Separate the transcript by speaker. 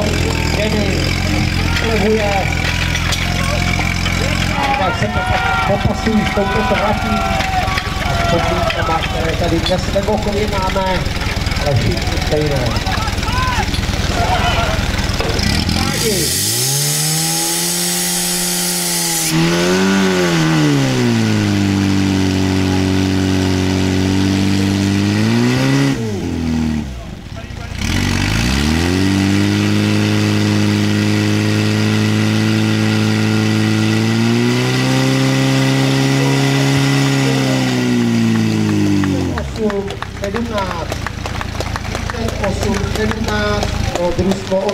Speaker 1: hodku, kedy plivuje, tak se to tak popasují s touto trlatí a s podmínkama, které tady dnes ve Bokově máme, ale všichni stejné. Pádi. Medunát, Vítek 8 Medunát, družstvo